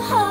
好